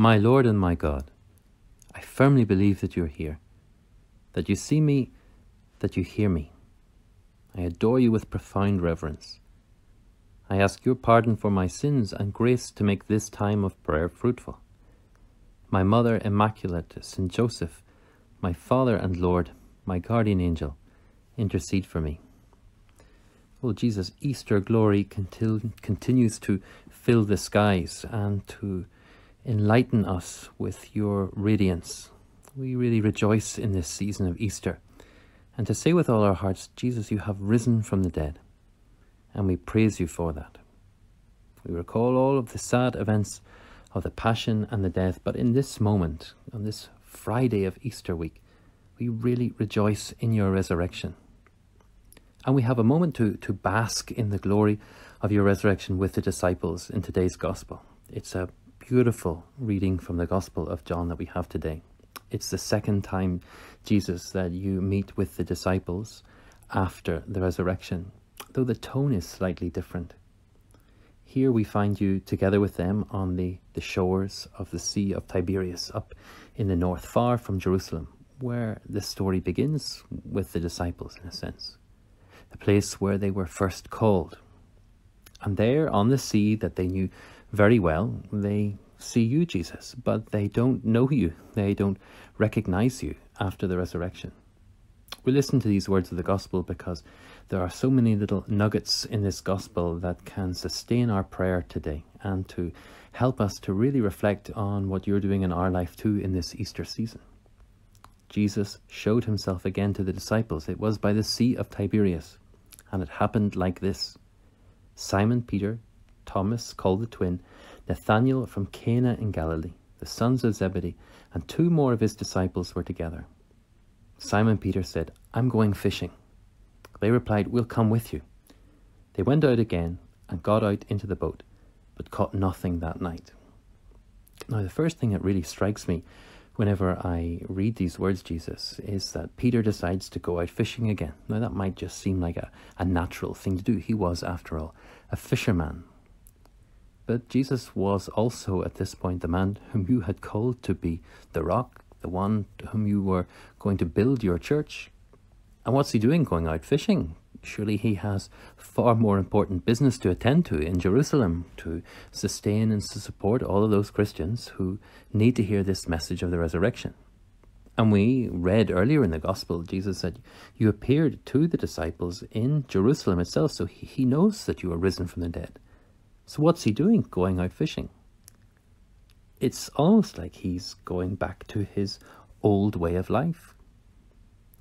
My Lord and my God, I firmly believe that you're here, that you see me, that you hear me. I adore you with profound reverence. I ask your pardon for my sins and grace to make this time of prayer fruitful. My Mother Immaculate, Saint Joseph, my Father and Lord, my guardian angel, intercede for me. Oh Jesus, Easter glory continues to fill the skies and to enlighten us with your radiance. We really rejoice in this season of Easter and to say with all our hearts, Jesus, you have risen from the dead, and we praise you for that. We recall all of the sad events of the Passion and the death, but in this moment, on this Friday of Easter week, we really rejoice in your resurrection. And we have a moment to, to bask in the glory of your resurrection with the disciples in today's Gospel. It's a beautiful reading from the Gospel of John that we have today. It's the second time, Jesus, that you meet with the disciples after the resurrection, though the tone is slightly different. Here we find you together with them on the, the shores of the Sea of Tiberias up in the north, far from Jerusalem, where the story begins with the disciples, in a sense. The place where they were first called. And there on the sea that they knew very well, they see you, Jesus, but they don't know you. They don't recognize you after the resurrection. We listen to these words of the gospel because there are so many little nuggets in this gospel that can sustain our prayer today and to help us to really reflect on what you're doing in our life too in this Easter season. Jesus showed himself again to the disciples. It was by the Sea of Tiberias, and it happened like this. Simon Peter, Thomas called the twin, Nathanael from Cana in Galilee, the sons of Zebedee, and two more of his disciples were together. Simon Peter said, I'm going fishing. They replied, We'll come with you. They went out again and got out into the boat, but caught nothing that night. Now, the first thing that really strikes me whenever I read these words, Jesus, is that Peter decides to go out fishing again. Now, that might just seem like a, a natural thing to do. He was, after all, a fisherman. But Jesus was also at this point the man whom you had called to be the rock, the one to whom you were going to build your church. And what's he doing going out fishing? Surely he has far more important business to attend to in Jerusalem to sustain and to support all of those Christians who need to hear this message of the resurrection. And we read earlier in the Gospel, Jesus said, You appeared to the disciples in Jerusalem itself, so he knows that you are risen from the dead. So what's he doing going out fishing? It's almost like he's going back to his old way of life.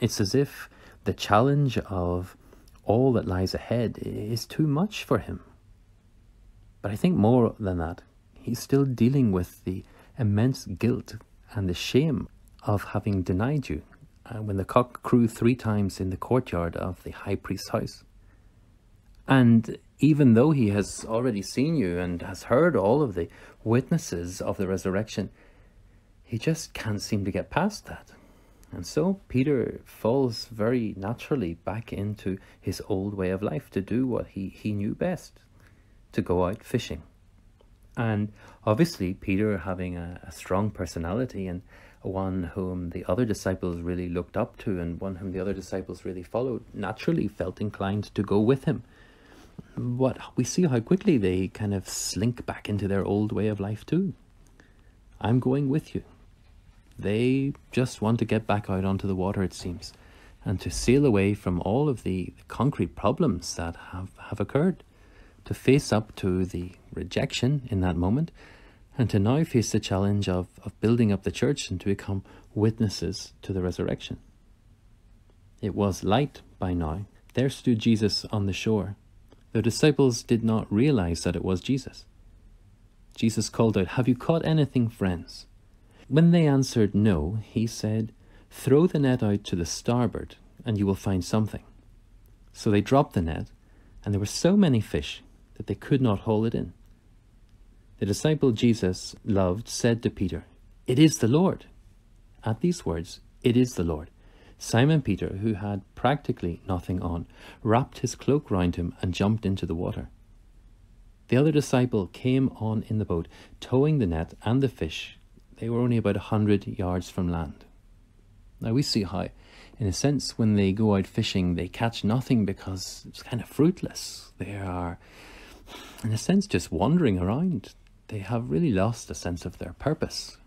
It's as if the challenge of all that lies ahead is too much for him. But I think more than that, he's still dealing with the immense guilt and the shame of having denied you uh, when the cock crew three times in the courtyard of the high priest's house. And even though he has already seen you and has heard all of the witnesses of the resurrection, he just can't seem to get past that. And so Peter falls very naturally back into his old way of life to do what he, he knew best to go out fishing. And obviously, Peter, having a, a strong personality and one whom the other disciples really looked up to and one whom the other disciples really followed, naturally felt inclined to go with him. But we see how quickly they kind of slink back into their old way of life, too. I'm going with you. They just want to get back out onto the water, it seems, and to sail away from all of the concrete problems that have, have occurred, to face up to the rejection in that moment, and to now face the challenge of, of building up the church and to become witnesses to the resurrection. It was light by now. There stood Jesus on the shore. The disciples did not realize that it was Jesus. Jesus called out, Have you caught anything, friends? When they answered no, he said, Throw the net out to the starboard, and you will find something. So they dropped the net, and there were so many fish that they could not haul it in. The disciple Jesus loved said to Peter, It is the Lord. At these words, It is the Lord. Simon Peter, who had practically nothing on, wrapped his cloak round him and jumped into the water. The other disciple came on in the boat, towing the net and the fish they were only about a hundred yards from land. Now we see how, in a sense, when they go out fishing, they catch nothing because it's kind of fruitless. They are, in a sense, just wandering around. They have really lost a sense of their purpose.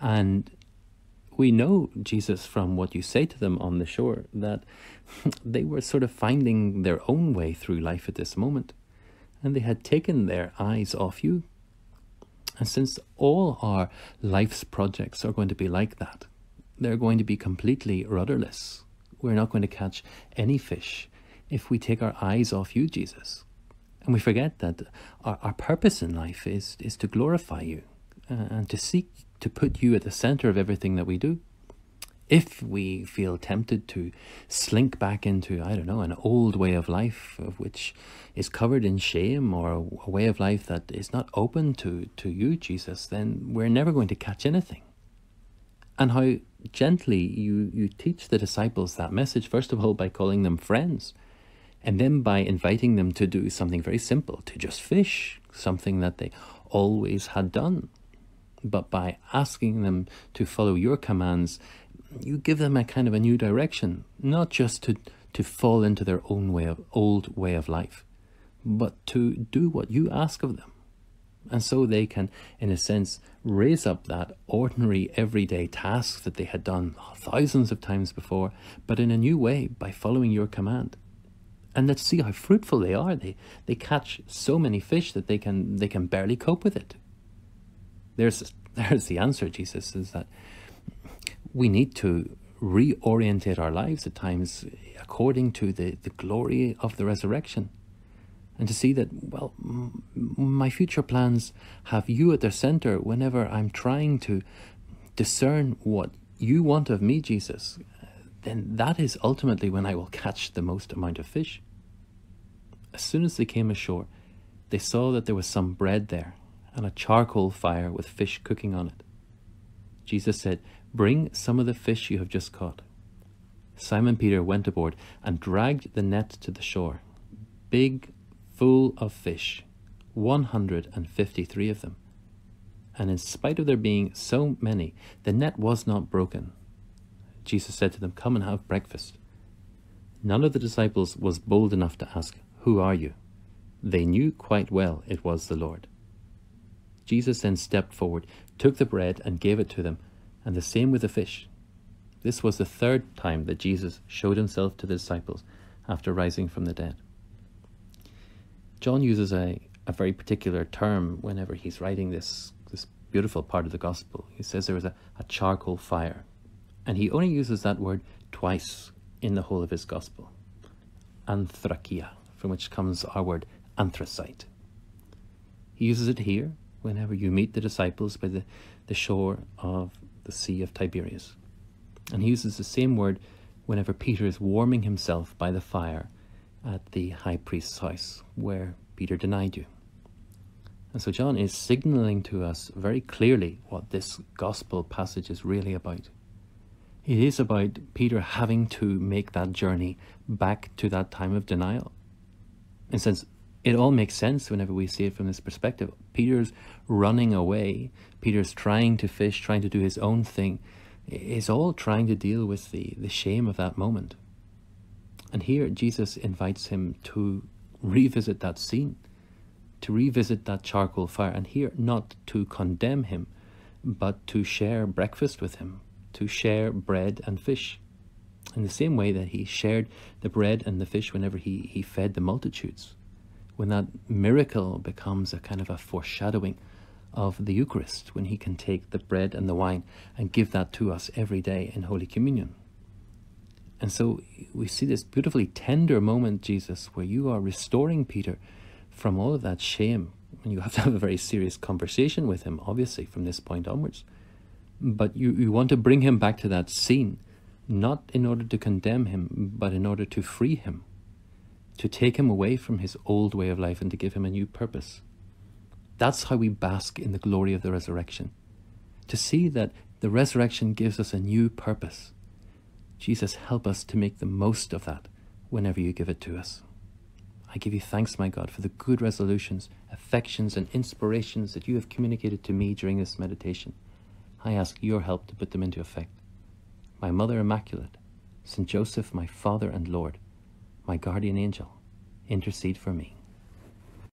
And we know, Jesus, from what you say to them on the shore, that they were sort of finding their own way through life at this moment. And they had taken their eyes off you. And since all our life's projects are going to be like that, they're going to be completely rudderless. We're not going to catch any fish if we take our eyes off you, Jesus. And we forget that our, our purpose in life is, is to glorify you Uh, and to seek to put you at the center of everything that we do. If we feel tempted to slink back into, I don't know, an old way of life of which is covered in shame or a, a way of life that is not open to, to you, Jesus, then we're never going to catch anything. And how gently you, you teach the disciples that message, first of all, by calling them friends, and then by inviting them to do something very simple, to just fish, something that they always had done. But by asking them to follow your commands, you give them a kind of a new direction, not just to, to fall into their own way of old way of life, but to do what you ask of them. And so they can, in a sense, raise up that ordinary everyday task that they had done thousands of times before, but in a new way by following your command. And let's see how fruitful they are. They they catch so many fish that they can they can barely cope with it. There's there's the answer, Jesus, is that we need to reorientate our lives at times according to the, the glory of the resurrection and to see that, well, my future plans have you at their center whenever I'm trying to discern what you want of me, Jesus, then that is ultimately when I will catch the most amount of fish. As soon as they came ashore, they saw that there was some bread there and a charcoal fire with fish cooking on it. Jesus said, Bring some of the fish you have just caught. Simon Peter went aboard and dragged the net to the shore. Big, full of fish, 153 of them. And in spite of there being so many, the net was not broken. Jesus said to them, Come and have breakfast. None of the disciples was bold enough to ask, Who are you? They knew quite well it was the Lord. Jesus then stepped forward, took the bread, and gave it to them, and the same with the fish. This was the third time that Jesus showed himself to the disciples after rising from the dead. John uses a, a very particular term whenever he's writing this, this beautiful part of the gospel. He says there was a, a charcoal fire. And he only uses that word twice in the whole of his gospel. Anthrakia, from which comes our word anthracite. He uses it here whenever you meet the disciples by the, the shore of the Sea of Tiberias. And he uses the same word whenever Peter is warming himself by the fire at the high priest's house where Peter denied you. And so John is signaling to us very clearly what this gospel passage is really about. It is about Peter having to make that journey back to that time of denial. And since it all makes sense whenever we see it from this perspective, Peter's running away, Peter's trying to fish, trying to do his own thing, is all trying to deal with the, the shame of that moment. And here Jesus invites him to revisit that scene, to revisit that charcoal fire, and here not to condemn him, but to share breakfast with him, to share bread and fish. In the same way that he shared the bread and the fish whenever he, he fed the multitudes. When that miracle becomes a kind of a foreshadowing of the Eucharist, when he can take the bread and the wine and give that to us every day in Holy Communion. And so we see this beautifully tender moment, Jesus, where you are restoring Peter from all of that shame. And you have to have a very serious conversation with him, obviously, from this point onwards. But you, you want to bring him back to that scene, not in order to condemn him, but in order to free him, to take him away from his old way of life and to give him a new purpose. That's how we bask in the glory of the resurrection. To see that the resurrection gives us a new purpose Jesus, help us to make the most of that whenever you give it to us. I give you thanks, my God, for the good resolutions, affections, and inspirations that you have communicated to me during this meditation. I ask your help to put them into effect. My Mother Immaculate, St. Joseph, my Father and Lord, my guardian angel, intercede for me.